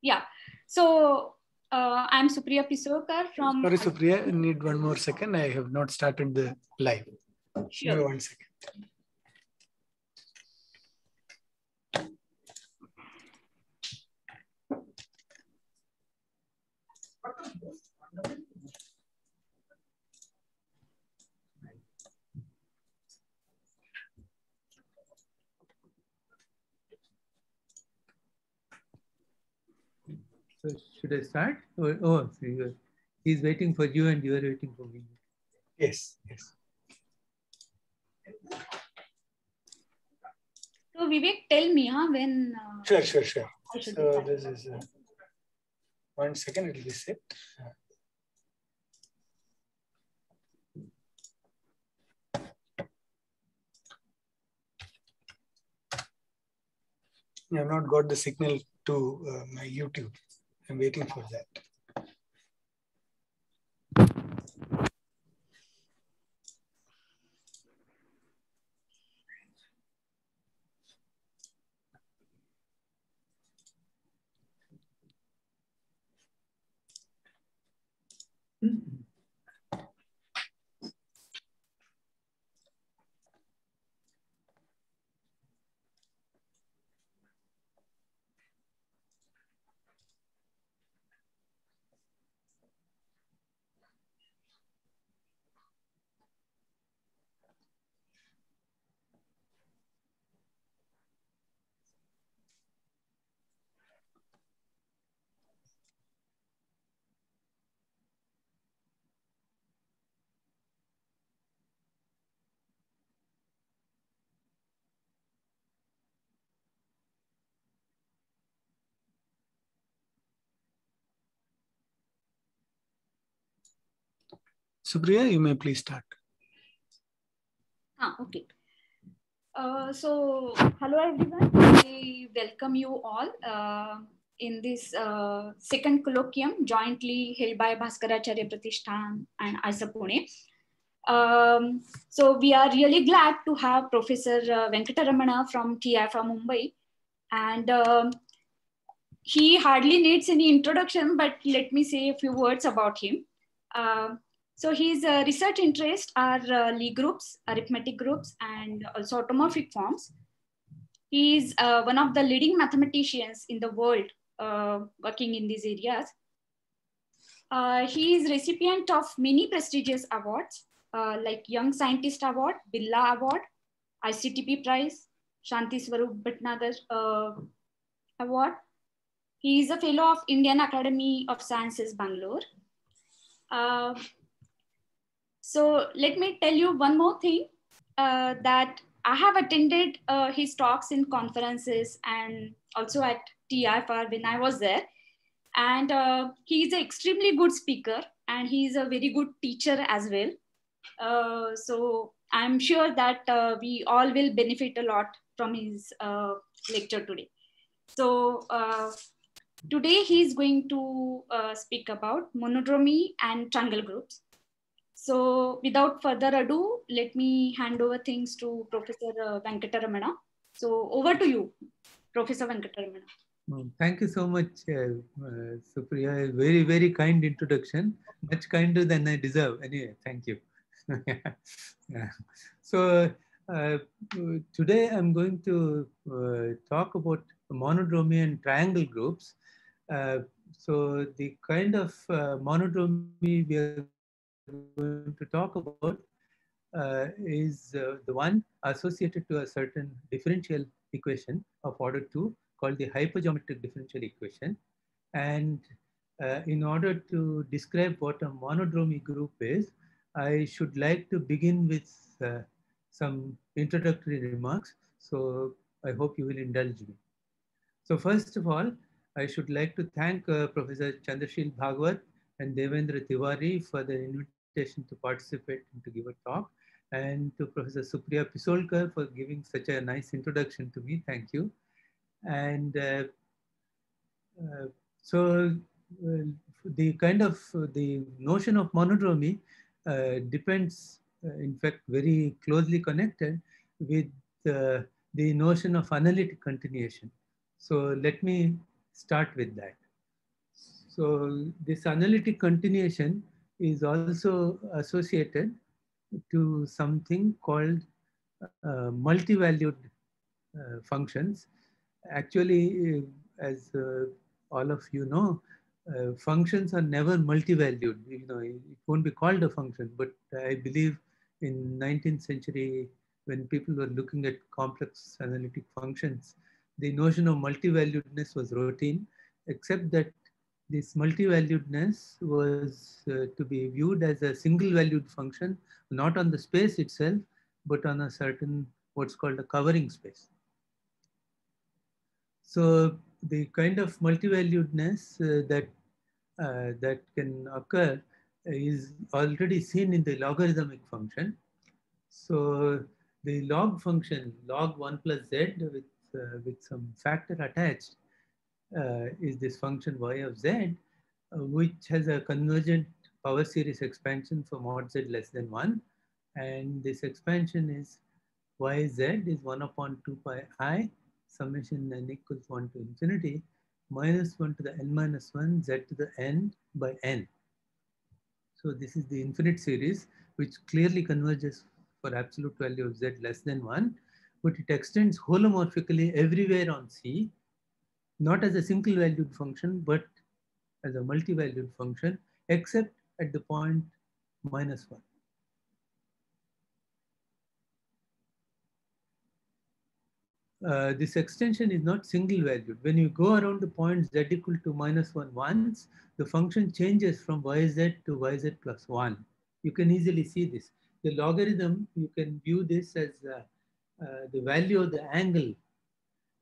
Yeah. So uh, I'm Supriya Pisolkar from. Sorry, Supriya, I need one more second. I have not started the live. Sure. Give one second. So should I start? Oh, oh so you he's waiting for you and you are waiting for me. Yes, yes. So Vivek, tell me, huh, when uh, Sure, sure, sure. So this is uh, one second. It will be set. I have not got the signal to uh, my YouTube. I'm waiting for that. Supriya, you may please start. Ah, okay. Uh, so, hello everyone. I welcome you all uh, in this uh, second colloquium jointly held by Bhaskaracharya Pratishthan and IISER Pune. Um, so, we are really glad to have Professor uh, Venkataramana from TIFR Mumbai. And um, he hardly needs any introduction, but let me say a few words about him. Uh, so his uh, research interests are uh, Lie groups, arithmetic groups, and also automorphic forms. He is uh, one of the leading mathematicians in the world uh, working in these areas. Uh, he is recipient of many prestigious awards uh, like Young Scientist Award, Birla Award, ICTP Prize, Shanti Swarup Bhatnagar Award. He is a fellow of Indian Academy of Sciences, Bangalore. So let me tell you one more thing uh, that I have attended uh, his talks in conferences and also at TIFR when I was there. And uh, he is an extremely good speaker and he is a very good teacher as well. Uh, so I'm sure that uh, we all will benefit a lot from his uh, lecture today. So uh, today he's going to uh, speak about monodromy and triangle groups. So without further ado, let me hand over things to Professor uh, Venkataramana. So over to you, Professor Venkataramana. Mm, Thank you so much, uh, uh, Supriya. Very, very kind introduction. Much kinder than I deserve. Anyway, thank you. Yeah. So uh, today I'm going to uh, talk about monodromy and triangle groups. Uh, so the kind of uh, monodromy we are going to talk about uh, is uh, the one associated to a certain differential equation of order 2 called the hypergeometric differential equation. And uh, in order to describe what a monodromy group is, I should like to begin with uh, some introductory remarks. So I hope you will indulge me. So first of all, I should like to thank uh, Professor Chandrasheel Bhagwat and Devendra Tiwari for their invitation to participate and to give a talk. And to Professor Supriya Pisolkar for giving such a nice introduction to me. Thank you. And uh, uh, so uh, the kind of the notion of monodromy uh, depends uh, in fact, very closely connected with the notion of analytic continuation. So let me start with that. So this analytic continuation is also associated to something called uh, multi-valued uh, functions. Actually, as uh, all of you know, uh, functions are never multi-valued. You know, it won't be called a function, but I believe in 19th century, when people were looking at complex analytic functions, the notion of multi-valuedness was routine, except that this multi-valuedness was uh, to be viewed as a single valued function, not on the space itself, but on a certain what's called a covering space. So the kind of multi-valuedness uh, that uh, that can occur is already seen in the logarithmic function. So the log function, log 1 plus z with, uh, with some factor attached is this function y of z, uh, which has a convergent power series expansion for mod z less than 1. And this expansion is yz is 1 upon 2 pi i summation n equals 1 to infinity minus 1 to the n minus 1 z to the n by n. So this is the infinite series which clearly converges for absolute value of z less than 1, but it extends holomorphically everywhere on C, not as a single valued function, but as a multi-valued function, except at the point minus 1. Uh, this extension is not single valued. When you go around the point z equal to minus 1 once, the function changes from yz to yz plus 1. You can easily see this. The logarithm, you can view this as uh, uh, the value of the angle.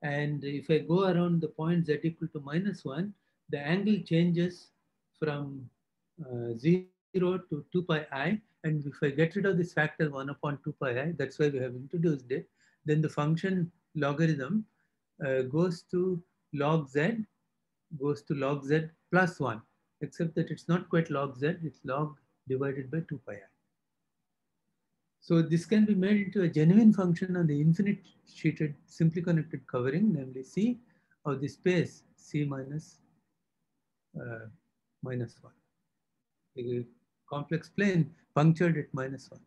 And if I go around the point z equal to minus 1, the angle changes from uh, 0 to 2 pi i. And if I get rid of this factor 1 upon 2 pi i, that's why we have introduced it, then the function logarithm uh, goes to log z, goes to log z plus 1, except that it's not quite log z, it's log divided by 2 pi i. So this can be made into a genuine function on the infinite sheeted simply connected covering, namely C of the space C minus, uh, minus 1. A complex plane punctured at minus 1.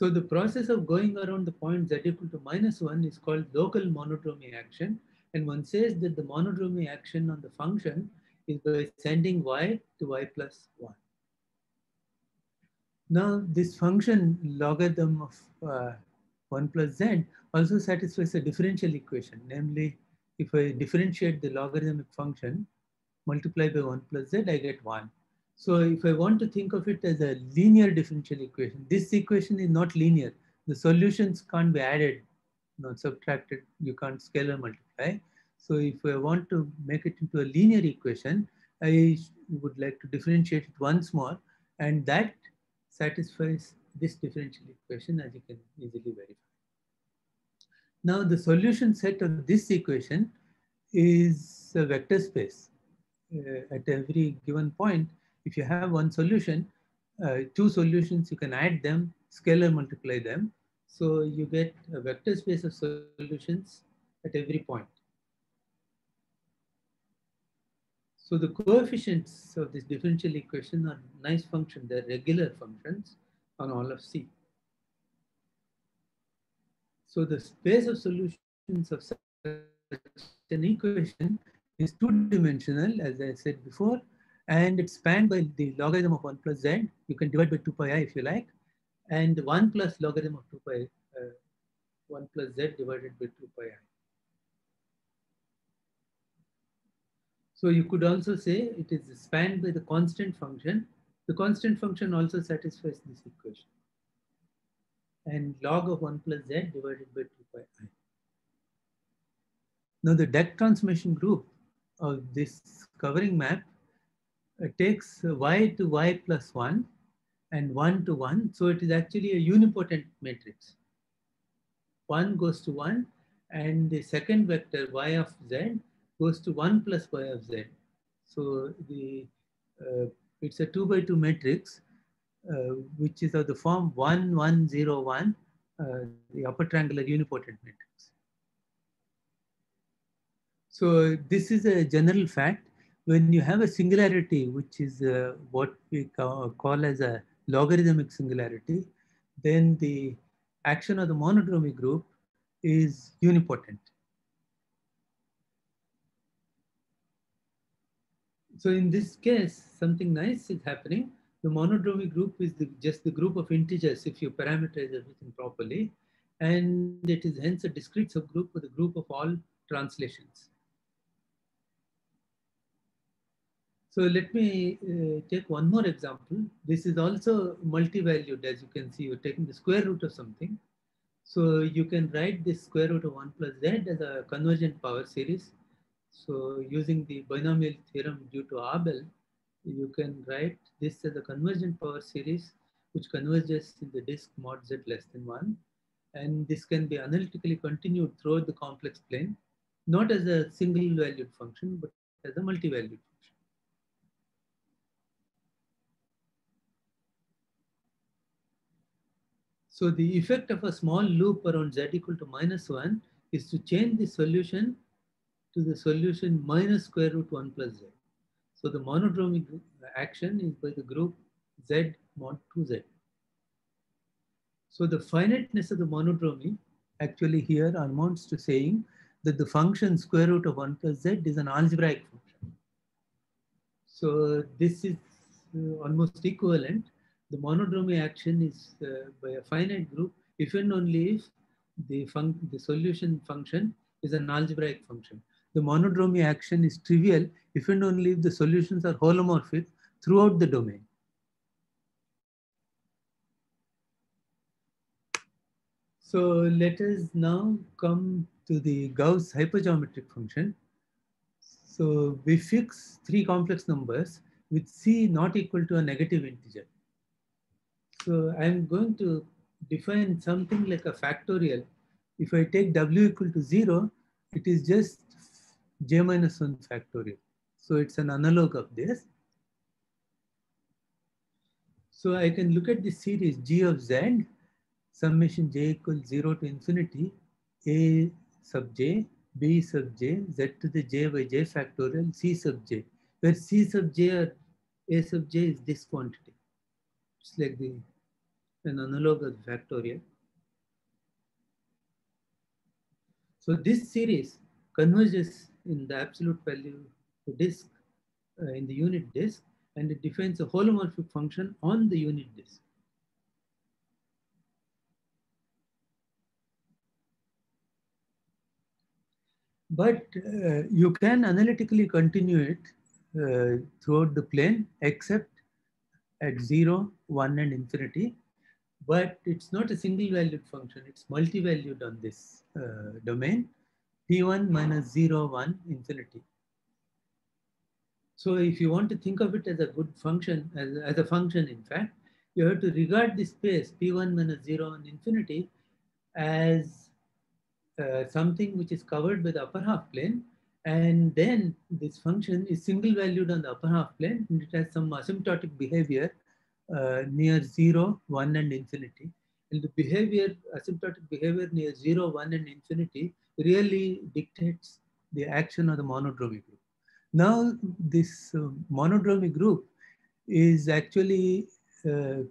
So the process of going around the point z equal to minus 1 is called local monodromy action. And one says that the monodromy action on the function is by sending y to y plus 1. Now this function logarithm of uh, 1 plus z also satisfies a differential equation. Namely, if I differentiate the logarithmic function, multiply by 1 plus z, I get 1. So if I want to think of it as a linear differential equation, this equation is not linear. The solutions can't be added, not subtracted. You can't scalar multiply. So if I want to make it into a linear equation, I would like to differentiate it once more. And that satisfies this differential equation as you can easily verify. Now the solution set of this equation is a vector space. Uh, at every given point, if you have one solution, uh, two solutions, you can add them, scalar multiply them. So you get a vector space of solutions at every point. So the coefficients of this differential equation are nice function. They're regular functions on all of C. So the space of solutions of such an equation is two-dimensional, as I said before, and it's spanned by the logarithm of 1 plus z. You can divide by 2 pi i if you like, and 1 plus logarithm of 2 pi, uh, 1 plus z divided by 2 pi i. So you could also say it is spanned by the constant function. The constant function also satisfies this equation. And log of 1 plus z divided by 2 pi i. Now the deck transformation group of this covering map uh, takes y to y plus 1 and 1 to 1. So it is actually a unipotent matrix. 1 goes to 1 and the second vector y of z goes to 1 plus y of z. So the uh, it's a 2 by 2 matrix, uh, which is of the form 1, 1, 0, 1, uh, the upper triangular unipotent matrix. So this is a general fact. When you have a singularity, which is uh, what we call, call as a logarithmic singularity, then the action of the monodromy group is unipotent. So in this case, something nice is happening. The monodromy group is the, just the group of integers if you parameterize everything properly. And it is hence a discrete subgroup for the group of all translations. So let me uh, take one more example. This is also multi-valued as you can see, you're taking the square root of something. So you can write this square root of 1 plus z as a convergent power series. So using the binomial theorem due to Abel, you can write this as a convergent power series which converges in the disk mod z less than 1. And this can be analytically continued throughout the complex plane, not as a single valued function, but as a multi-valued function. So the effect of a small loop around z equal to minus 1 is to change the solution to the solution minus square root 1 plus z. So the monodromy action is by the group z mod 2z. So the finiteness of the monodromy actually here amounts to saying that the function square root of 1 plus z is an algebraic function. So this is uh, almost equivalent. The monodromy action is uh, by a finite group if and only if the, the solution function is an algebraic function. The monodromy action is trivial if and only if the solutions are holomorphic throughout the domain. So let us now come to the Gauss hypergeometric function. So we fix three complex numbers with c not equal to a negative integer. So I'm going to define something like a factorial. If I take w equal to zero, it is just j minus 1 factorial. So it's an analog of this. So I can look at this series g of z, summation j equals 0 to infinity, a sub j, b sub j, z to the j by j factorial, c sub j, where c sub j or a sub j is this quantity. It's like the an analog of the factorial. So this series converges in the absolute value to disk uh, in the unit disk and it defines a holomorphic function on the unit disk. But uh, you can analytically continue it uh, throughout the plane except at 0, 1 and infinity. But it's not a single valued function, it's multi-valued on this uh, domain, p1 minus 0, 1, infinity. So if you want to think of it as a good function, as, as a function in fact, you have to regard this space p1 minus 0 and infinity as uh, something which is covered by the upper half plane. And then this function is single valued on the upper half plane and it has some asymptotic behavior uh, near 0, 1 and infinity. And the behavior, asymptotic behavior near 0, 1 and infinity really dictates the action of the monodromy group. Now this uh, monodromy group is actually uh,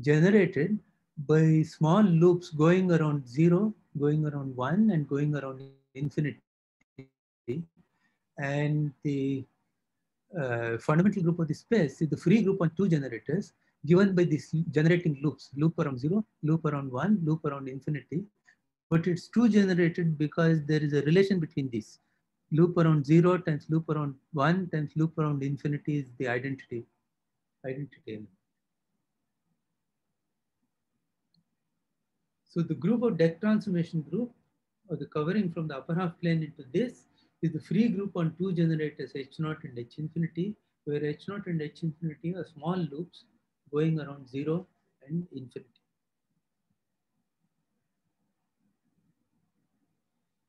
generated by small loops going around 0, going around 1 and going around infinity. And the uh, fundamental group of the space is the free group on two generators given by these generating loops, loop around zero, loop around one, loop around infinity. But it's two generated because there is a relation between these. Loop around zero times loop around one times loop around infinity is the identity. Identity. So the group of deck transformation group or the covering from the upper half plane into this is the free group on two generators H0 and H infinity, where H0 and H infinity are small loops going around zero and infinity.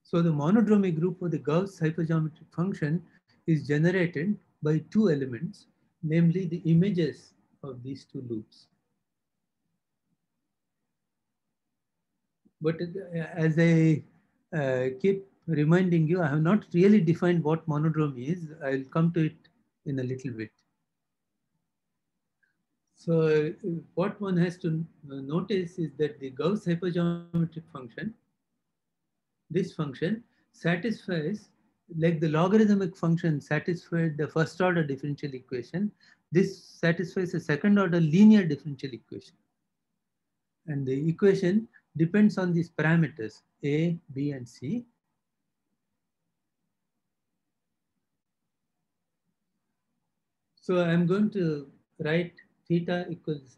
So the monodromy group of the Gauss hypergeometric function is generated by two elements, namely the images of these two loops. But as I uh, keep reminding you, I have not really defined what monodromy is. I'll come to it in a little bit. So what one has to notice is that the Gauss hypergeometric function, this function satisfies, like the logarithmic function satisfied the first order differential equation, this satisfies a second order linear differential equation. And the equation depends on these parameters A, B, and C. So I'm going to write theta equals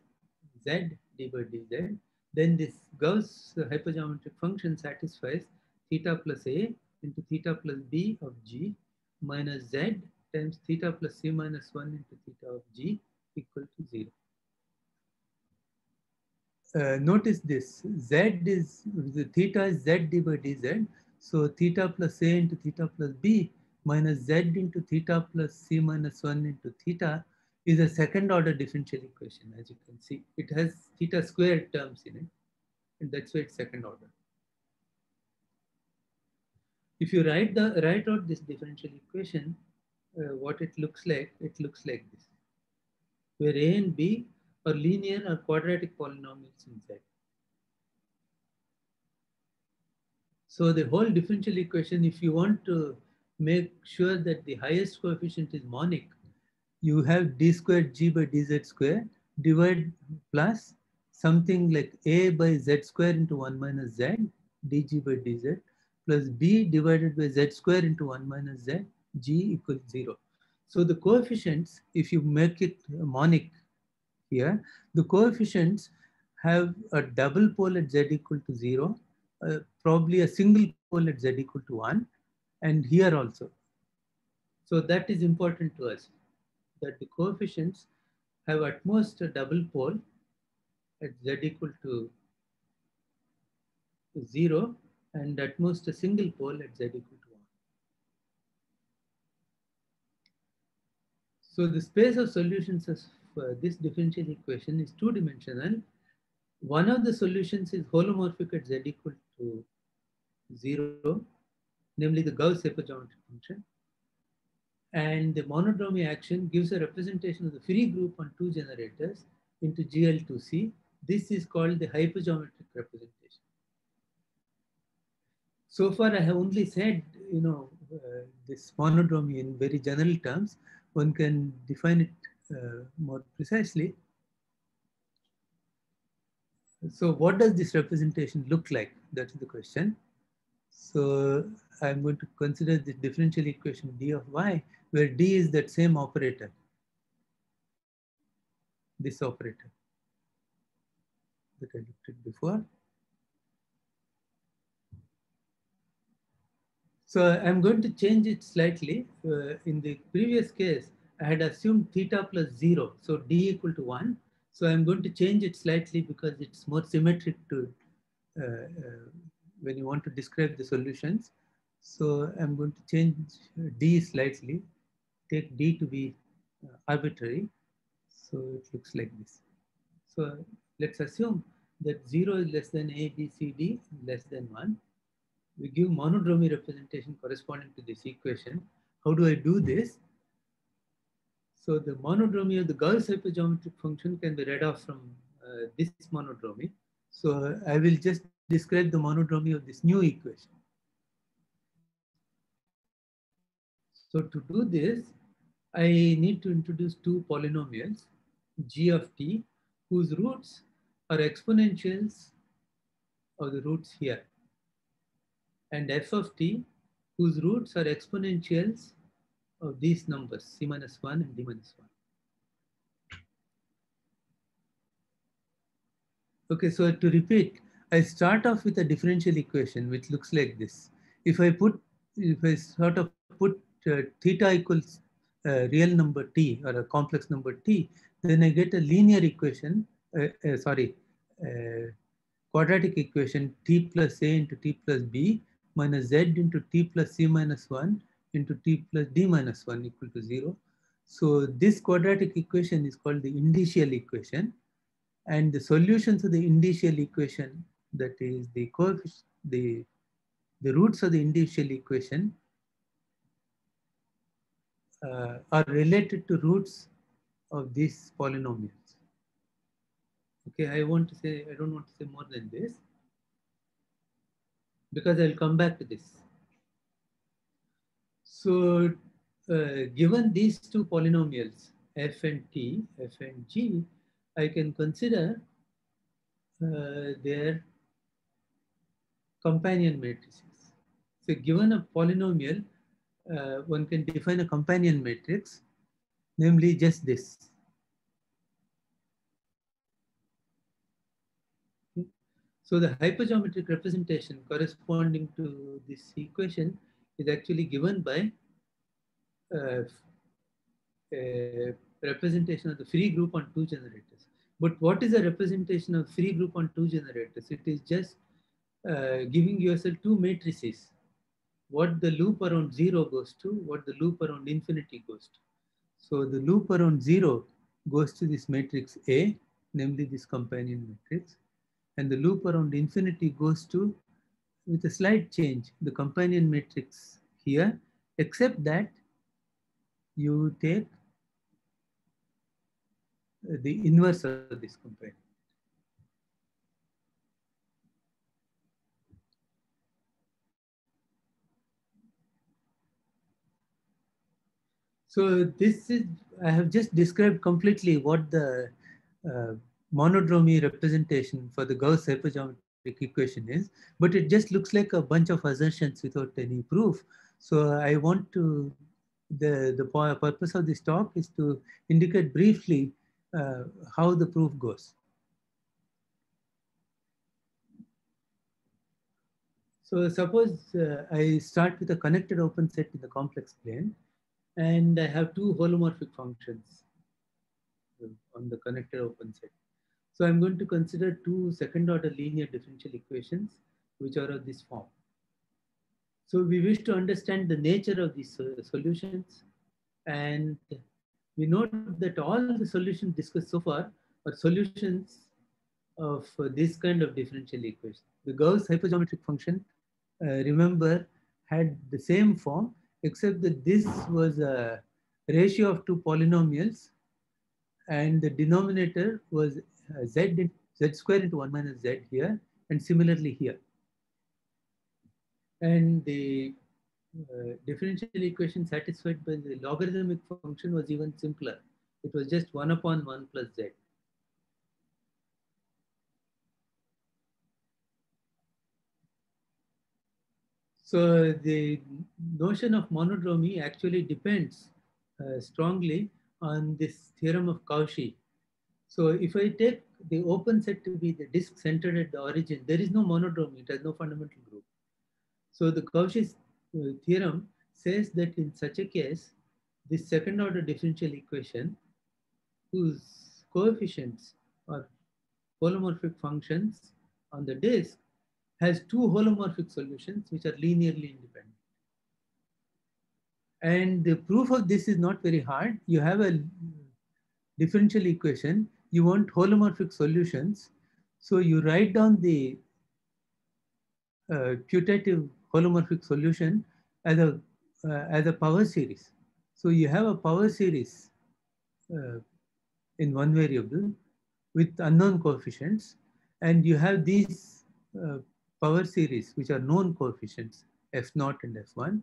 z d by dz. Then this Gauss hypergeometric function satisfies theta plus a into theta plus b of g minus z times theta plus c minus 1 into theta of g equal to 0. Uh, notice this, z is, the theta is z d by dz. So theta plus a into theta plus b minus z into theta plus c minus 1 into theta is a second order differential equation, as you can see. It has theta squared terms in it, and that's why it's second order. If you write the write out this differential equation, uh, what it looks like, it looks like this, where a and b are linear or quadratic polynomials in Z. So the whole differential equation, if you want to make sure that the highest coefficient is monic, you have d squared g by dz square divide plus something like a by z square into 1 minus z dg by dz plus b divided by z square into 1 minus z g equals 0. So the coefficients, if you make it monic here, the coefficients have a double pole at z equal to 0, uh, probably a single pole at z equal to 1, and here also. So that is important to us, that the coefficients have at most a double pole at z equal to 0 and at most a single pole at z equal to 1. So the space of solutions of uh, this differential equation is two-dimensional. One of the solutions is holomorphic at z equal to 0, namely the Gauss hypergeometric function. And the monodromy action gives a representation of the free group on two generators into GL2C. This is called the hypergeometric representation. So far, I have only said, you know, uh, this monodromy in very general terms. One can define it uh, more precisely. So what does this representation look like? That's the question. So I'm going to consider the differential equation d of y, where d is that same operator, this operator that I looked at before. So I'm going to change it slightly. Uh, in the previous case, I had assumed theta plus zero, so d equal to one. So I'm going to change it slightly because it's more symmetric to uh, uh, when you want to describe the solutions. So I'm going to change d slightly, take d to be uh, arbitrary. So it looks like this. So let's assume that zero is less than a, b, c, d, less than one. We give monodromy representation corresponding to this equation. How do I do this? So the monodromy of the Gauss hypergeometric function can be read off from uh, this monodromy. So I will just describe the monodromy of this new equation. So to do this, I need to introduce two polynomials, g of t, whose roots are exponentials of the roots here, and f of t, whose roots are exponentials of these numbers, c minus 1 and d minus 1. Okay, so to repeat, I start off with a differential equation which looks like this. If I put, if I sort of put uh, theta equals a real number t or a complex number t, then I get a linear equation, uh, uh, sorry, quadratic equation t plus a into t plus b minus z into t plus c minus 1 into t plus d minus 1 equal to 0. So this quadratic equation is called the indicial equation. And the solutions of the indicial equation, that is the the, the roots of the indicial equation uh, are related to roots of these polynomials. Okay, I want to say, I don't want to say more than this because I'll come back to this. So uh, given these two polynomials, f and t, f and g, I can consider uh, their companion matrices. So given a polynomial, uh, one can define a companion matrix, namely just this. So the hypergeometric representation corresponding to this equation is actually given by uh, a representation of the free group on two generators. But what is a representation of free group on two generators? It is just uh, giving yourself two matrices. What the loop around zero goes to, what the loop around infinity goes to. So the loop around zero goes to this matrix A, namely this companion matrix and the loop around infinity goes to, with a slight change, the companion matrix here, except that you take the inverse of this companion. So this is, I have just described completely what the uh, monodromy representation for the Gauss hypergeometric equation is, but it just looks like a bunch of assertions without any proof. So I want to, the, the purpose of this talk is to indicate briefly uh, how the proof goes. So suppose uh, I start with a connected open set in the complex plane, and I have two holomorphic functions on the connected open set. So I'm going to consider two second order linear differential equations, which are of this form. So we wish to understand the nature of these solutions. And we note that all the solutions discussed so far are solutions of this kind of differential equation. The Gauss hypergeometric function, uh, remember, had the same form, except that this was a ratio of two polynomials and the denominator was uh, z, z square into 1 minus z here, and similarly here. And the uh, differential equation satisfied by the logarithmic function was even simpler. It was just 1 upon 1 plus z. So the notion of monodromy actually depends uh, strongly on this theorem of Cauchy. So if I take the open set to be the disk centered at the origin, there is no monodromy, it has no fundamental group. So the Cauchy's uh, theorem says that in such a case, this second order differential equation, whose coefficients are holomorphic functions on the disk, has two holomorphic solutions which are linearly independent. And the proof of this is not very hard. You have a differential equation, you want holomorphic solutions. So you write down the uh, putative holomorphic solution as a, uh, as a power series. So you have a power series uh, in one variable with unknown coefficients, and you have these uh, power series which are known coefficients, f0 and f1.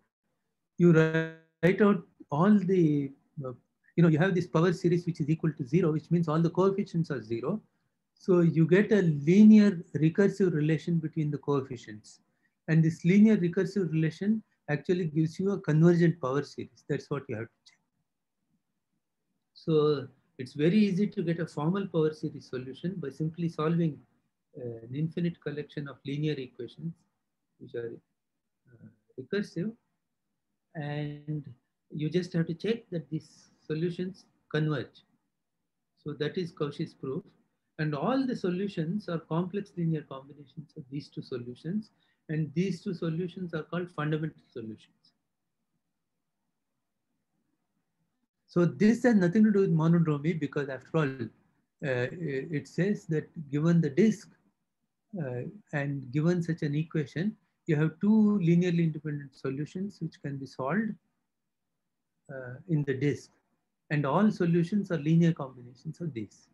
You write out all the, uh, you know, you have this power series which is equal to zero, which means all the coefficients are zero. So you get a linear recursive relation between the coefficients. And this linear recursive relation actually gives you a convergent power series. That's what you have to check. So it's very easy to get a formal power series solution by simply solving an infinite collection of linear equations, which are uh, recursive. And you just have to check that these solutions converge. So that is Cauchy's proof. And all the solutions are complex linear combinations of these two solutions. And these two solutions are called fundamental solutions. So this has nothing to do with monodromy because after all, uh, it says that given the disk uh, and given such an equation, you have two linearly independent solutions which can be solved uh, in the disk. And all solutions are linear combinations of these.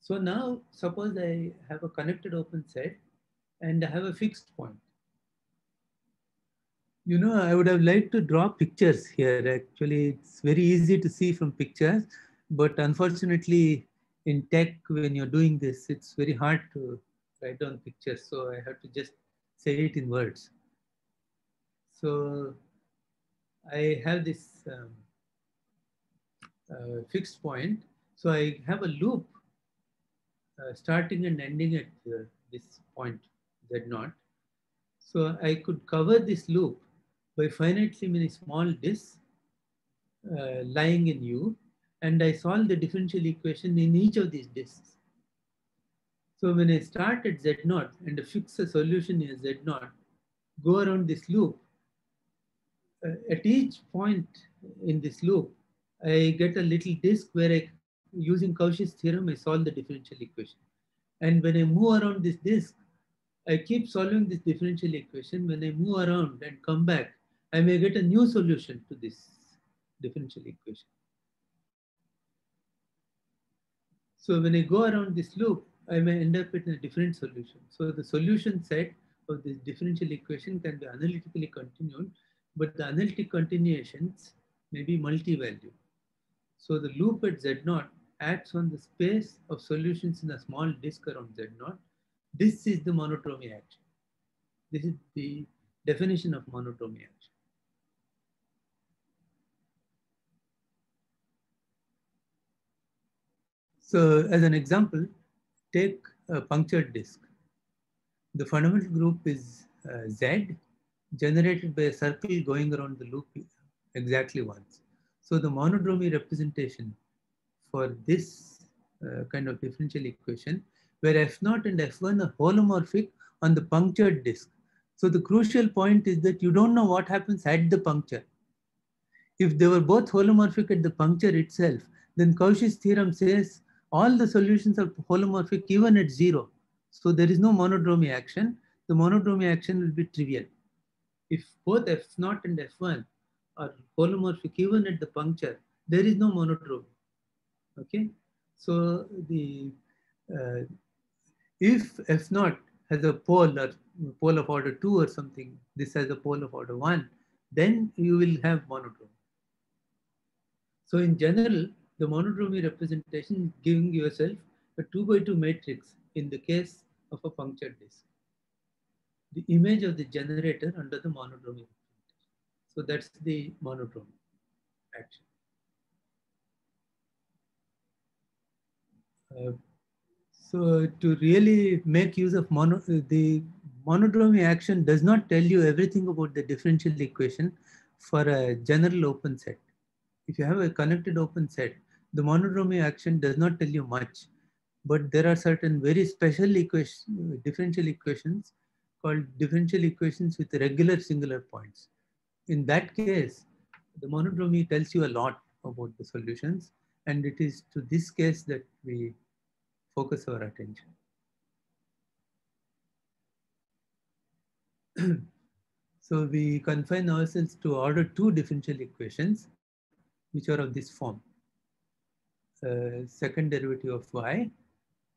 So now suppose I have a connected open set and I have a fixed point. You know, I would have liked to draw pictures here. Actually, it's very easy to see from pictures, but unfortunately in TeX, when you're doing this, it's very hard to write down pictures. So I have to just say it in words. So I have this um, uh, fixed point. So I have a loop uh, starting and ending at uh, this point Z0. So I could cover this loop by finitely many small disks uh, lying in U and I solve the differential equation in each of these disks. So when I start at Z0 and fix a solution in Z0, go around this loop, uh, at each point in this loop, I get a little disk where I, using Cauchy's theorem, I solve the differential equation. And when I move around this disk, I keep solving this differential equation. When I move around and come back, I may get a new solution to this differential equation. So when I go around this loop, I may end up with a different solution. So the solution set of this differential equation can be analytically continued, but the analytic continuations may be multi-value. So the loop at Z0 acts on the space of solutions in a small disk around Z0. This is the monodromy action. This is the definition of monodromy action. So as an example, take a punctured disk. The fundamental group is uh, Z generated by a circle going around the loop exactly once. So the monodromy representation for this uh, kind of differential equation where F0 and F1 are holomorphic on the punctured disk. So the crucial point is that you don't know what happens at the puncture. If they were both holomorphic at the puncture itself, then Cauchy's theorem says all the solutions are holomorphic even at zero. So there is no monodromy action. The monodromy action will be trivial. If both F0 and F1 are holomorphic even at the puncture, there is no monodromy. Okay, so the uh, if F0 has a pole or pole of order two or something, this has a pole of order one, then you will have monodromy. So in general, the monodromy representation giving yourself a two by two matrix in the case of a punctured disk. The image of the generator under the monodromy. So that's the monodromy action. Uh, so to really make use of mono, the monodromy action does not tell you everything about the differential equation for a general open set. If you have a connected open set, the monodromy action does not tell you much, but there are certain very special equation, differential equations called differential equations with regular singular points. In that case, the monodromy tells you a lot about the solutions, and it is to this case that we focus our attention. so we confine ourselves to order two differential equations, which are of this form. Uh, second derivative of y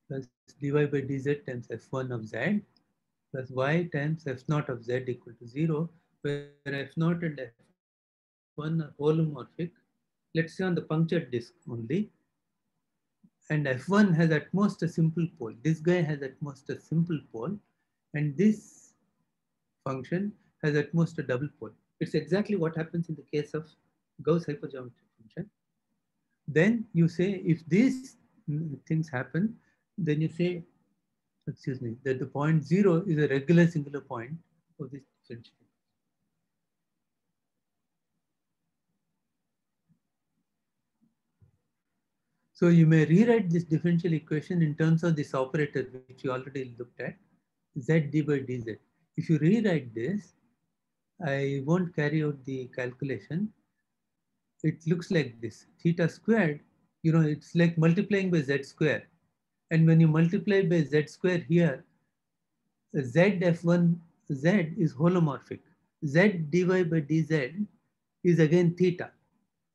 plus dy by dz times f1 of z plus y times f0 of z equal to 0, where f0 and f1 are holomorphic. Let's say on the punctured disk only. And f1 has at most a simple pole. This guy has at most a simple pole. And this function has at most a double pole. It's exactly what happens in the case of Gauss hypergeometry function. Then you say if these things happen, then you say, excuse me, that the point zero is a regular singular point of this differential. So you may rewrite this differential equation in terms of this operator, which you already looked at. z d by dz. If you rewrite this, I won't carry out the calculation. It looks like this, theta squared, you know, it's like multiplying by z square. And when you multiply by z square here, z f1 z is holomorphic. z dy by dz is again theta.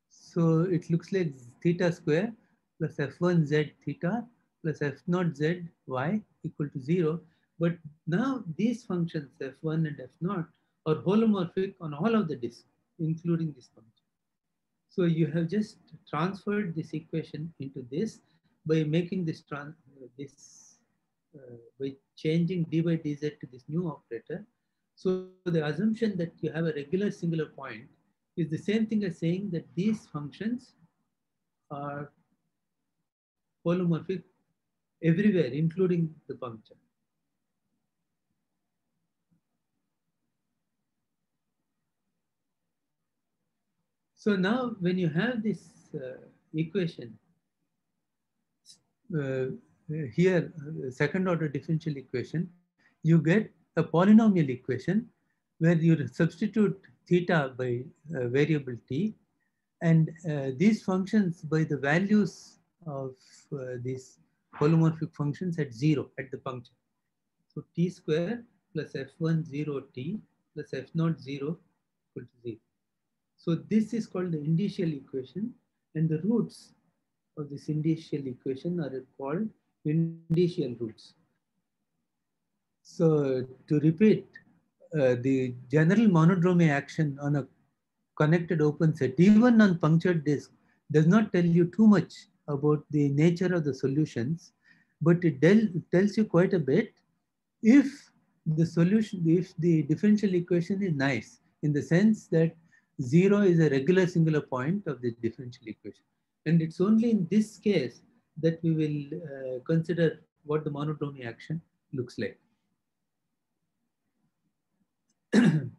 So it looks like theta square plus f1 z theta plus f0 z y equal to 0. But now these functions f1 and f0 are holomorphic on all of the disks, including this function. So you have just transferred this equation into this by making this, trans this uh, by changing d by dz to this new operator. So the assumption that you have a regular singular point is the same thing as saying that these functions are holomorphic everywhere, including the puncture. So now when you have this uh, equation, uh, here, uh, second order differential equation, you get a polynomial equation where you substitute theta by uh, variable t and uh, these functions by the values of uh, these holomorphic functions at zero at the puncture. So t square plus f1 0 t plus f naught 0 equal to 0. So this is called the indicial equation and the roots of this indicial equation are called indicial roots. So to repeat, uh, the general monodromy action on a connected open set, even on punctured disk, does not tell you too much about the nature of the solutions, but it tells you quite a bit if the solution, if the differential equation is nice, in the sense that zero is a regular singular point of the differential equation. And it's only in this case that we will uh, consider what the monodromy action looks like.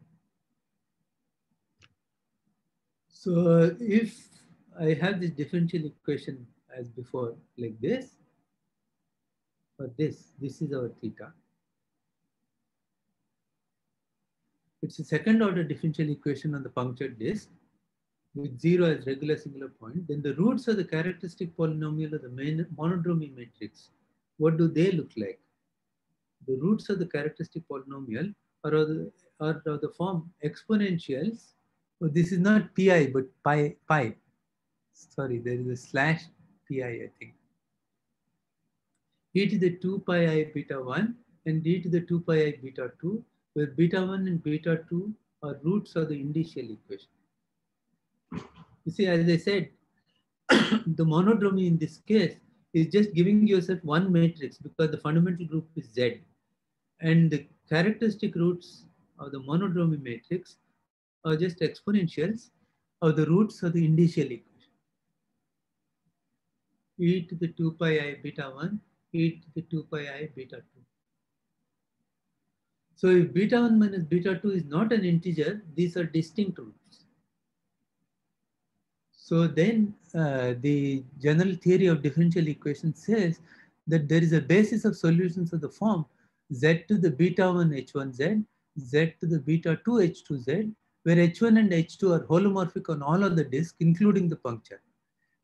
so if I have this differential equation as before, like this, or this, this is our theta. It's a second order differential equation on the punctured disk with zero as regular singular point. Then the roots of the characteristic polynomial of the main monodromy matrix, what do they look like? The roots of the characteristic polynomial are of the, are of the form exponentials. Oh, this is not pi, but pi, pi. Sorry, there is a slash pi, I think. e to the 2 pi i beta 1 and e to the 2 pi i beta 2 where beta 1 and beta 2 are roots of the indicial equation. You see, as I said, the monodromy in this case is just giving yourself one matrix because the fundamental group is Z. And the characteristic roots of the monodromy matrix are just exponentials of the roots of the indicial equation. e to the 2 pi i beta 1, e to the 2 pi i beta 2. So if beta 1 minus beta 2 is not an integer, these are distinct roots. So then uh, the general theory of differential equation says that there is a basis of solutions of the form z to the beta 1 h1z, z to the beta 2 h2z, where h1 and h2 are holomorphic on all of the disk, including the puncture.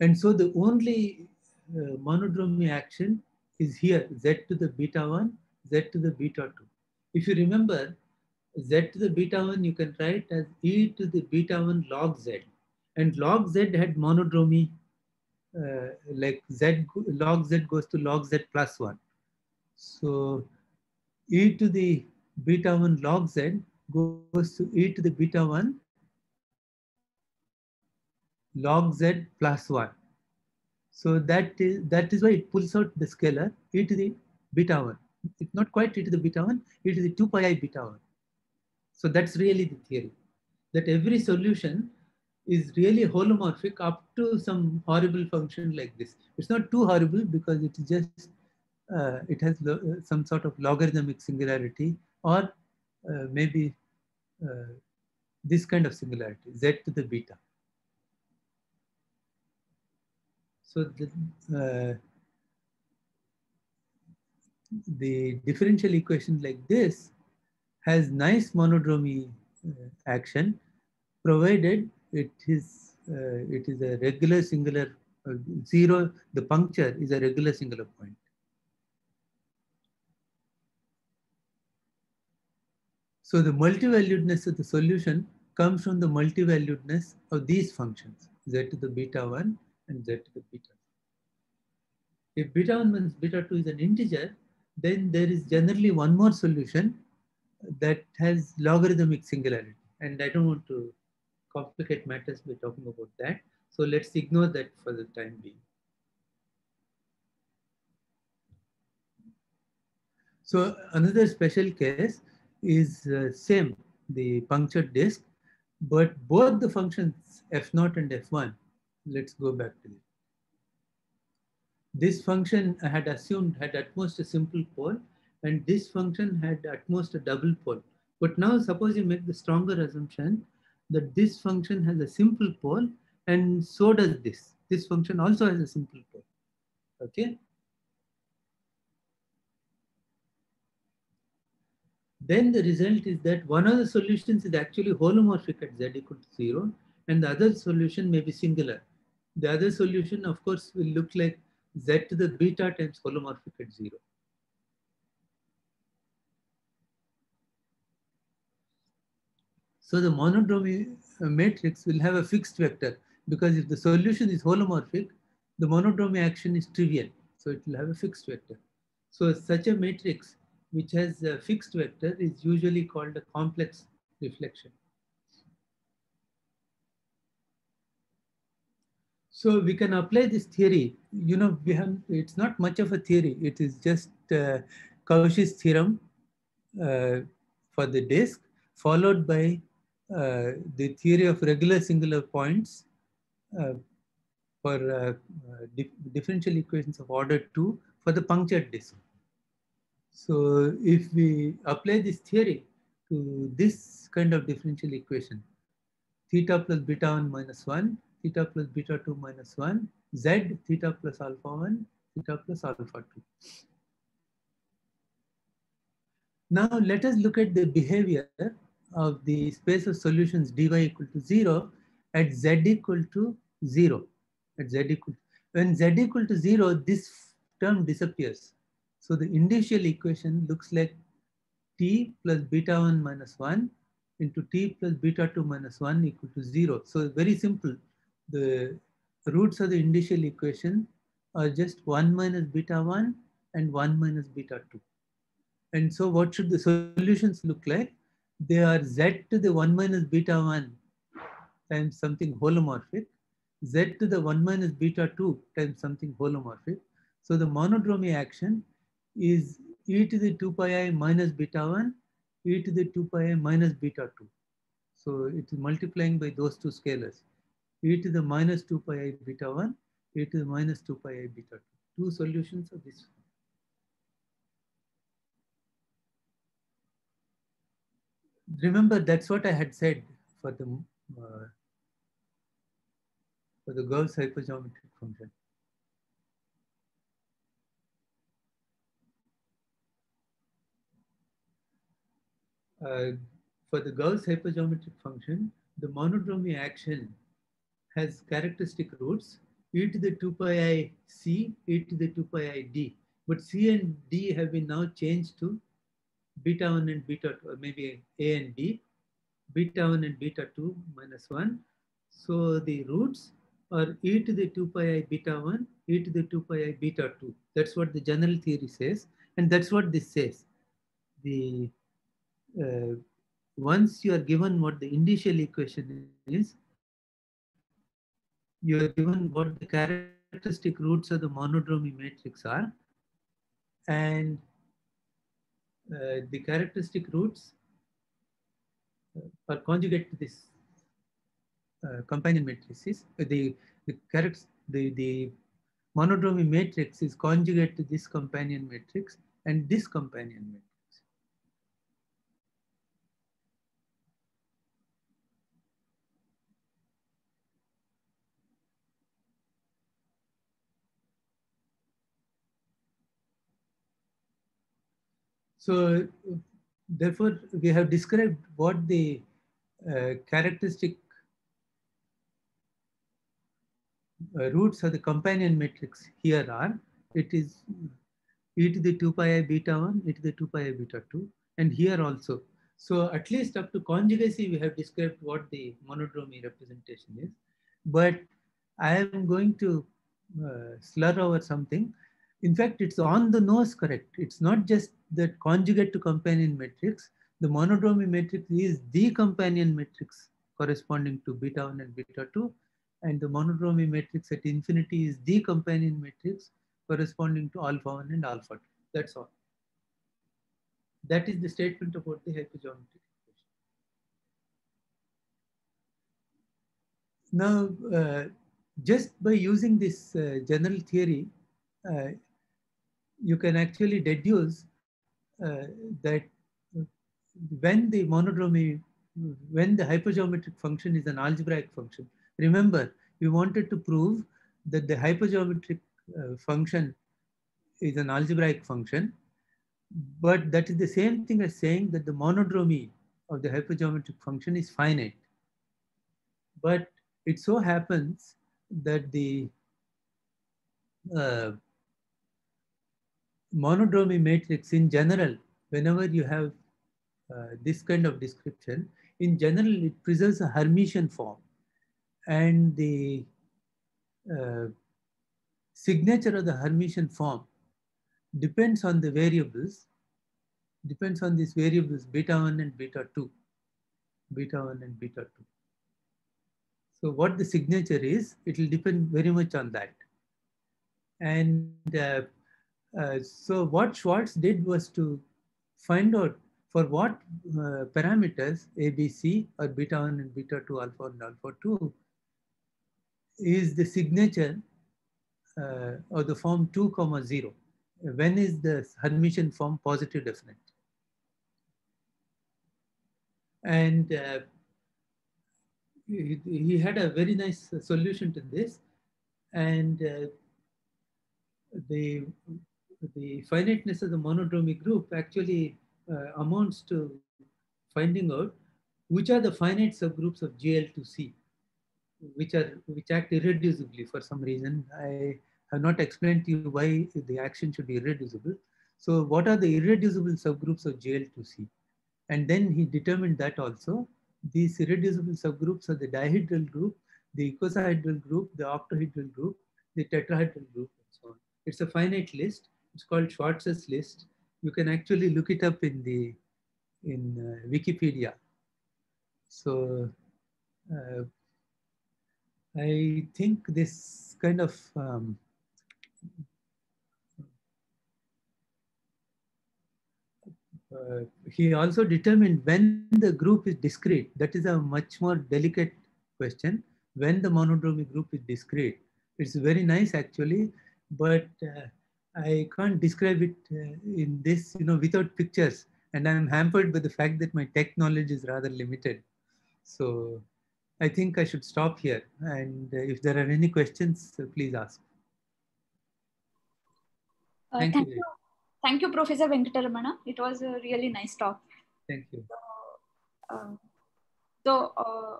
And so the only uh, monodromy action is here, z to the beta 1, z to the beta 2. If you remember, z to the beta 1 you can write as e to the beta 1 log z. And log z had monodromy, uh, like z log z goes to log z plus 1. So e to the beta 1 log z goes to e to the beta 1 log z plus 1. So that is, that is why it pulls out the scalar e to the beta 1 it's not quite to the beta 1, e to the 2 pi i beta 1. So that's really the theory, that every solution is really holomorphic up to some horrible function like this. It's not too horrible because it is just, uh, it has some sort of logarithmic singularity or uh, maybe uh, this kind of singularity, z to the beta. So the, the differential equation like this has nice monodromy uh, action, provided it is uh, it is a regular singular uh, zero. The puncture is a regular singular point. So the multivaluedness of the solution comes from the multivaluedness of these functions, z to the beta 1 and z to the beta. If beta 1 minus beta 2 is an integer, then there is generally one more solution that has logarithmic singularity. And I don't want to complicate matters by talking about that. So let's ignore that for the time being. So another special case is uh, same, the punctured disk, but both the functions f0 and f1, let's go back to it. This function had assumed had at most a simple pole and this function had at most a double pole. But now suppose you make the stronger assumption that this function has a simple pole and so does this. This function also has a simple pole, okay? Then the result is that one of the solutions is actually holomorphic at z equal to zero and the other solution may be singular. The other solution of course will look like z to the beta times holomorphic at zero. So the monodromy uh, matrix will have a fixed vector because if the solution is holomorphic, the monodromy action is trivial. So it will have a fixed vector. So such a matrix which has a fixed vector is usually called a complex reflection. So we can apply this theory. You know, we have, it's not much of a theory. It is just uh, Cauchy's theorem uh, for the disk, followed by uh, the theory of regular singular points uh, for uh, dif differential equations of order 2 for the punctured disk. So if we apply this theory to this kind of differential equation, theta plus beta 1 minus 1, theta plus beta 2 minus 1, z theta plus alpha 1, theta plus alpha 2. Now let us look at the behavior of the space of solutions dy equal to 0 at z equal to 0. At z equal to, when z equal to 0, this term disappears. So the indicial equation looks like t plus beta 1 minus 1 into t plus beta 2 minus 1 equal to 0. So very simple. The roots of the indicial equation are just 1 minus beta 1 and 1 minus beta 2. And so what should the solutions look like? They are z to the 1 minus beta 1 times something holomorphic, z to the 1 minus beta 2 times something holomorphic. So the monodromy action is e to the 2 pi i minus beta 1, e to the 2 pi i minus beta 2. So it is multiplying by those two scalars, e to the minus 2 pi i beta 1, e to the minus 2 pi i beta 2. Two solutions of this. Remember, that's what I had said for the uh, for the Gauss hypergeometric function. Uh, for the Gauss hypergeometric function, the monodromy action has characteristic roots e to the 2 pi i c, e to the 2 pi i d. But c and d have been now changed to beta 1 and beta 2, or maybe a and b, beta 1 and beta 2 minus 1. So the roots are e to the 2 pi i beta 1, e to the 2 pi i beta 2. That's what the general theory says. And that's what this says. The uh, once you are given what the indicial equation is, you are given what the characteristic roots of the monodromy matrix are. And uh, the characteristic roots uh, are conjugate to this uh, companion matrices. The, the, the, the monodromy matrix is conjugate to this companion matrix and this companion matrix. So therefore, we have described what the uh, characteristic uh, roots of the companion matrix here are. It is e to the 2 pi i beta 1, e to the 2 pi i beta 2, and here also. So at least up to conjugacy, we have described what the monodromy representation is. But I am going to uh, slur over something. In fact, it's on the nose correct. It's not just that conjugate to companion matrix. The monodromy matrix is the companion matrix corresponding to beta 1 and beta 2. And the monodromy matrix at infinity is the companion matrix corresponding to alpha 1 and alpha 2. That's all. That is the statement about the hypergeometric equation. Now, uh, just by using this uh, general theory, uh, you can actually deduce uh, that when the monodromy, when the hypergeometric function is an algebraic function, remember, we wanted to prove that the hypergeometric uh, function is an algebraic function, but that is the same thing as saying that the monodromy of the hypergeometric function is finite. But it so happens that the uh, monodromy matrix in general, whenever you have uh, this kind of description, in general, it preserves a Hermitian form. And the uh, signature of the Hermitian form depends on the variables, depends on these variables beta 1 and beta 2, beta 1 and beta 2. So what the signature is, it will depend very much on that. And uh, uh, so what Schwarz did was to find out for what uh, parameters ABC or beta 1 and beta 2 alpha and alpha 2 is the signature uh, of the form 2 comma 0. When is the Hermitian form positive definite? And uh, he, he, had a very nice solution to this. And uh, the, the finiteness of the monodromy group actually uh, amounts to finding out which are the finite subgroups of GL2C, which are which act irreducibly for some reason. I have not explained to you why the action should be irreducible. So what are the irreducible subgroups of GL2C? And then he determined that also these irreducible subgroups are the dihedral group, the icosahedral group, the octahedral group, the tetrahedral group, and so on. It's a finite list. It's called Schwarz's list. You can actually look it up in the in uh, Wikipedia. So uh, I think this kind of um, uh, he also determined when the group is discrete. That is a much more delicate question. When the monodromy group is discrete, it's very nice actually, but uh, I can't describe it uh, in this, you know, without pictures. And I'm hampered by the fact that my TeX knowledge is rather limited. So I think I should stop here. And uh, if there are any questions, uh, please ask. Thank, thank you. you. Thank you, Professor Venkataramana. It was a really nice talk. Thank you. Uh, so, uh,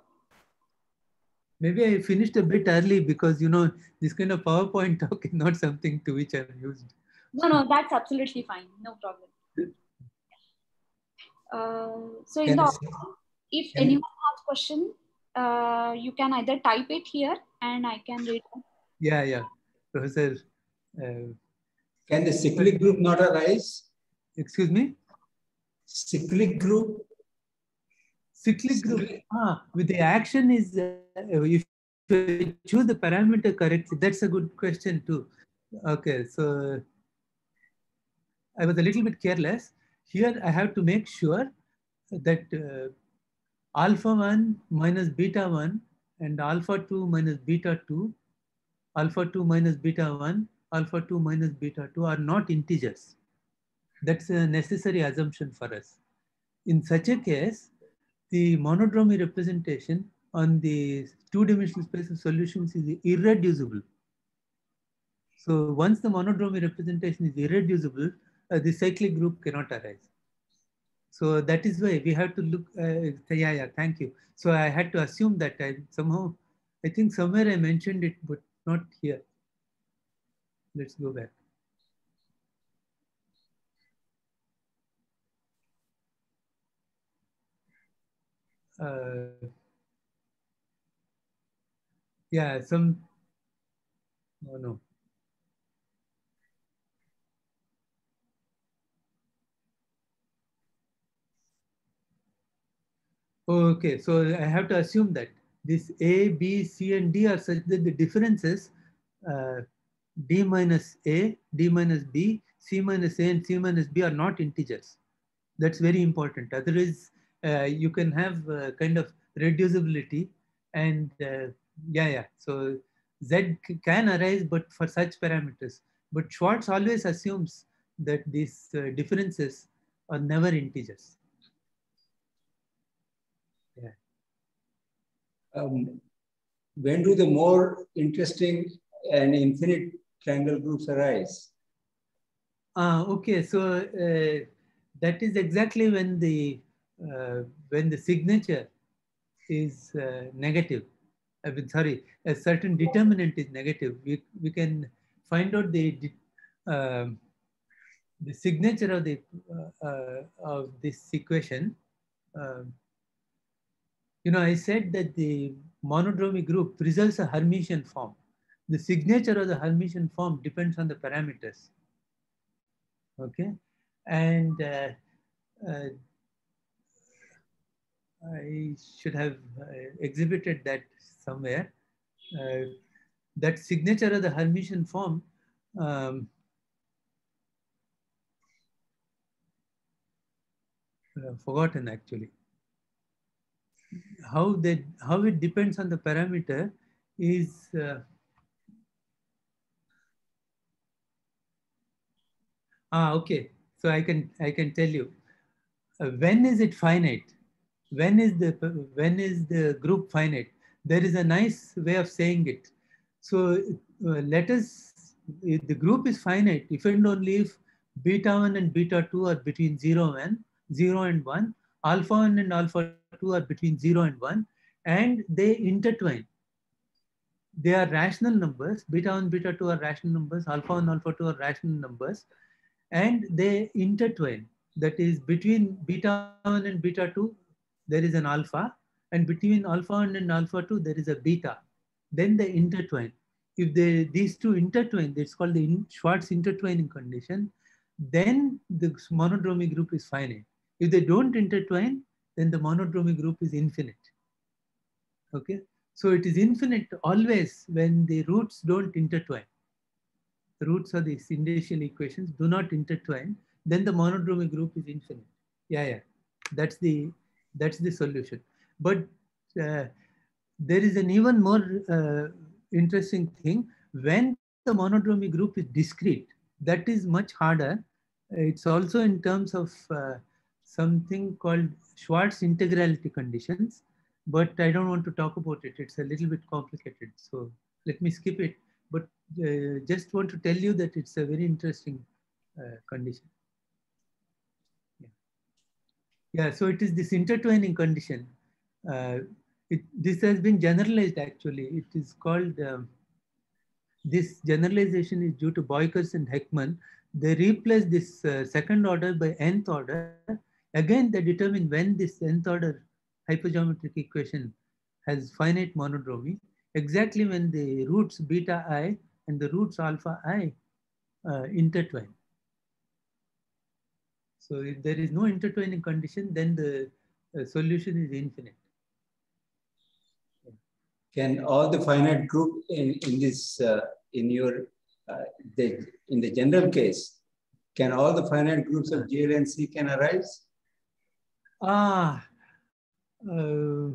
maybe I finished a bit early because you know this kind of PowerPoint talk is not something to which I'm used. No, no, that's absolutely fine. No problem. Uh, so, in the if can anyone has question, uh, you can either type it here and I can read. It. Yeah, yeah, Professor. Uh, can the cyclic group not arise? Excuse me? Cyclic group? Cyclic group. Ah, with the action is, uh, if you choose the parameter correctly, that's a good question too. Okay, so I was a little bit careless. Here I have to make sure that uh, alpha 1 minus beta 1 and alpha 2 minus beta 2, alpha 2 minus beta 1 alpha 2 minus beta 2 are not integers. That's a necessary assumption for us. In such a case, the monodromy representation on the two-dimensional space of solutions is irreducible. So once the monodromy representation is irreducible, uh, the cyclic group cannot arise. So that is why we have to look. Uh, yeah, yeah. Thank you. So I had to assume that I somehow, I think somewhere I mentioned it, but not here. Let's go back. Uh, yeah, some, oh no. Okay, so I have to assume that this A, B, C, and D are such that the differences uh, D minus A, D minus B, C minus A, and C minus B are not integers. That's very important. Otherwise, you can have uh, kind of reducibility and uh, yeah, yeah. So Z can arise, but for such parameters. But Schwarz always assumes that these uh, differences are never integers. Yeah. Um, when do the more interesting and infinite triangle groups arise? Ah, okay. So uh, that is exactly when the uh, when the signature is uh, negative. I mean, sorry, a certain determinant is negative. We we can find out the um, the signature of the uh, uh, of this equation. Um, you know, I said that the monodromy group preserves a Hermitian form. The signature of the Hermitian form depends on the parameters. Okay, and uh, uh, I should have uh, exhibited that somewhere. Uh, that signature of the Hermitian form um, forgotten actually. How that how it depends on the parameter is uh, ah okay. So I can I can tell you uh, when is it finite? When is the when is the group finite? There is a nice way of saying it. So uh, let us the group is finite if and only if beta 1 and beta 2 are between 0 and 0 and 1, alpha 1 and alpha 2 are between 0 and 1, and they intertwine. They are rational numbers. Beta 1, beta 2 are rational numbers. Alpha 1, alpha 2 are rational numbers. And they intertwine. That is, between beta 1 and beta 2, there is an alpha. And between alpha 1 and alpha 2, there is a beta. Then they intertwine. If they, these two intertwine, it's called the in Schwarz intertwining condition, then the monodromy group is finite. If they don't intertwine, then the monodromy group is infinite. Okay, so it is infinite always when the roots don't intertwine. The roots of these indicial equations do not intertwine, then the monodromy group is infinite. Yeah, yeah, that's the that's the solution. But uh, there is an even more uh, interesting thing when the monodromy group is discrete. That is much harder. It's also in terms of uh, something called Schwarz integrality conditions, but I don't want to talk about it. It's a little bit complicated. So let me skip it. But uh, just want to tell you that it's a very interesting uh, condition. Yeah. Yeah, so it is this intertwining condition. Uh, it, this has been generalized actually. It is called, um, this generalization is due to Beukers and Heckman. They replace this uh, second order by nth order Again, they determine when this nth order hypergeometric equation has finite monodromy, exactly when the roots beta i and the roots alpha i uh, intertwine. So if there is no intertwining condition, then the uh, solution is infinite. Can all the finite group in, in this, uh, in your, uh, the, in the general case, can all the finite groups of GL and C can arise? Ah, uh,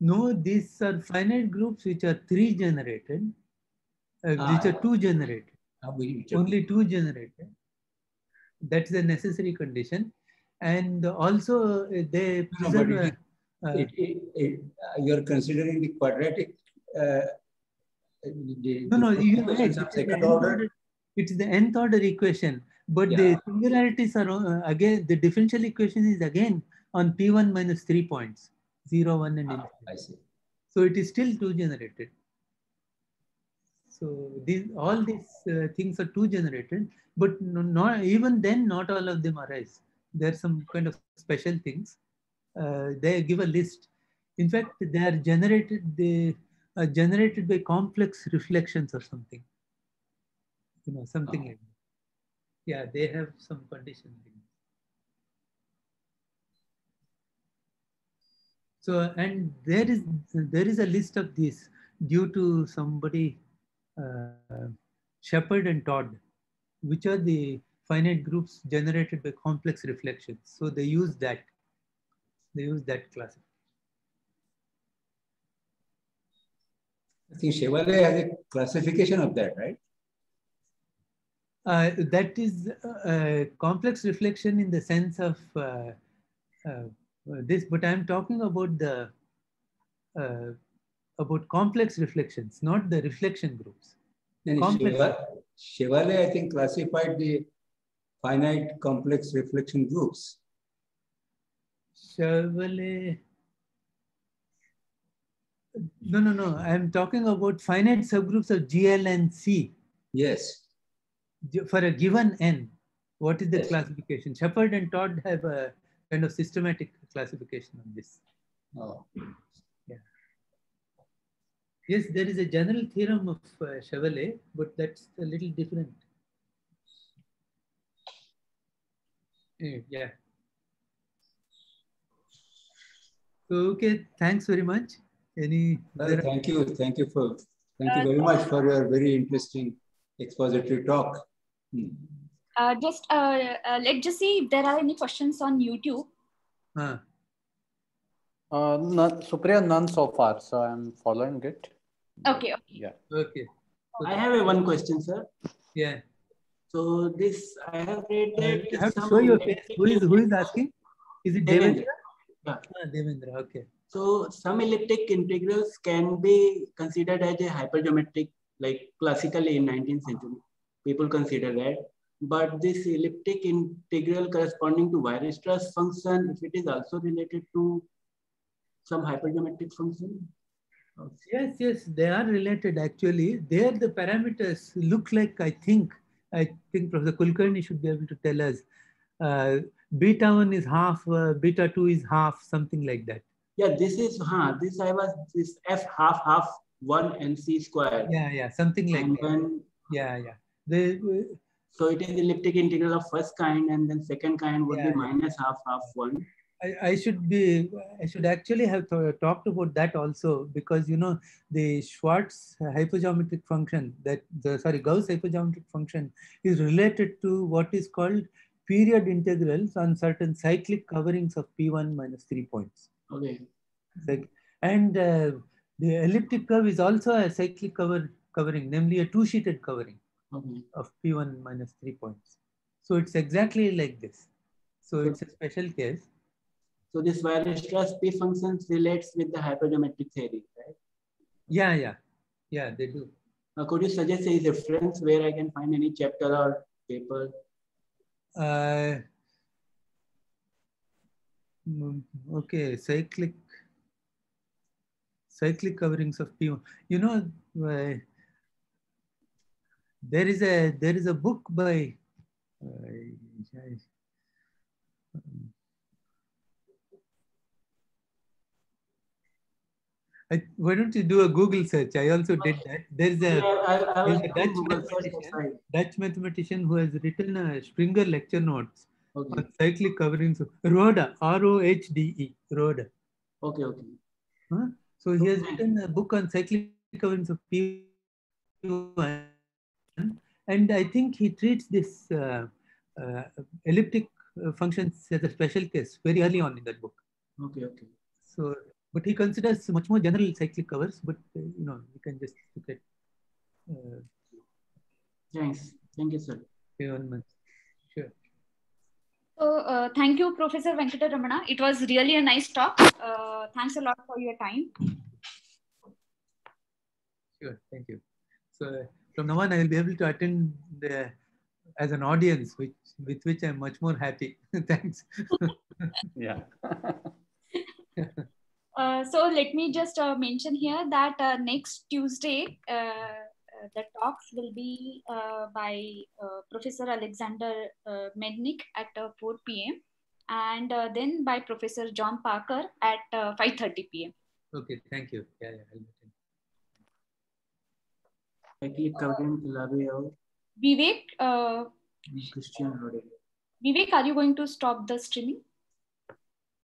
no, these are finite groups which are three generated, uh, ah, which are two generated, only two generated. That's a necessary condition. And also uh, they preserve, no, it, uh, it, it, uh, you're considering the quadratic uh, the, no, no, you right. second order. It's the nth order equation, But Yeah. the singularities are uh, again, the differential equation is again on P1 minus three points, zero, one, and Ah. I see. So it is still two generated. So these all these uh, things are two generated, but not even then not all of them arise. There are some kind of special things. Uh, they give a list. In fact, they are generated. They are generated by complex reflections or something. You know, something Oh. like that. Yeah, they have some condition things. So, and there is there is a list of these due to somebody, uh, Shephard and Todd, which are the finite groups generated by complex reflections. So they use that. They use that classification. I think Chevalley has a classification of that, right? Uh, that is a complex reflection in the sense of uh, uh, this, but I'm talking about the uh, about complex reflections, not the reflection groups. Complex. Chevalley, I think, classified the finite complex reflection groups. Chevalley. No, no, no. I'm talking about finite subgroups of GL and C Yes. For a given n. What is the Yes. classification? Shephard and Todd have a kind of systematic classification on this. Oh, Yes, there is a general theorem of uh, Chevalley, but that's a little different. Eh, Yeah. So, okay, thanks very much. Any well, thank you. Thank you for, thank you very much for your very interesting expository talk. Hmm. Uh, just uh, uh, let's just see if there are any questions on YouTube. Ah, Uh, none, Supriya, none so far, so I'm following it. Okay, okay. Yeah. okay. I have a one question, sir. Yeah. So this I have read that you have to show your face. Who is who is asking? Is it Devendra? Devendra. Yeah. Ah, Devendra. Okay. So some elliptic integrals can be considered as a hypergeometric, like classically in 19th century, people consider that. But this elliptic integral corresponding to Weierstrass function, if it is also related to some hypergeometric function. Yes, yes, they are related actually. There the parameters look like, I think, I think Professor Kulkarni should be able to tell us. Uh, beta 1 is half, uh, beta 2 is half, something like that. Yeah, this is, huh, this I was, this F half half one and C square. Yeah, yeah, something like And that. then Yeah, yeah. The, So it is elliptic integral of first kind and then second kind would Yeah, be minus half half one. I, I should be, I should actually have talked about that also because, you know, the Schwarz hypergeometric function that the, sorry, Gauss hypergeometric function is related to what is called period integrals on certain cyclic coverings of P1 minus three points. Okay. Like, and uh, the elliptic curve is also a cyclic cover covering, namely a two-sheeted covering Okay. of P1 minus three points. So it's exactly like this. So it's a special case. So this Weierstrass P functions relates with the hypergeometric theory, right? Yeah, yeah, yeah, they do. Now, could you suggest a reference where I can find any chapter or paper? Uh, mm, okay, cyclic cyclic coverings of P1. You know, uh, there is a there is a book by uh, I- um, I, why don't you do a Google search? I also did that. There's Yeah, a I, I was there's a Dutch mathematician. Dutch mathematician who has written a Springer lecture notes Okay. on cyclic coverings of Rohde, R-O-H-D-E, Rohde. Okay, okay. Huh? So he has written a book on cyclic coverings of P1, and I think he treats this uh, uh, elliptic uh, functions as a special case very early on in that book. Okay, okay. So, but he considers much more general cyclic covers, but uh, you know, you can just look at uh, Thanks. Thank you, sir. P1 month. Sure. So uh, thank you, Professor Venkataramana. It was really a nice talk. Uh, thanks a lot for your time. Sure, thank you. So from now on, I will be able to attend the as an audience, which with which I'm much more happy. Thanks. Yeah. Uh, so let me just uh, mention here that uh, next Tuesday, uh, uh, the talks will be uh, by uh, Professor Alexander uh, Mednykh at uh, 4 p.m. and uh, then by Professor John Parker at uh, 5.30 p.m. Okay, thank you. Yeah, yeah. I'll attend. I click Kavrin Labe or Vivek, uh, Christian Rodriguez. Vivek, are you going to stop the streaming?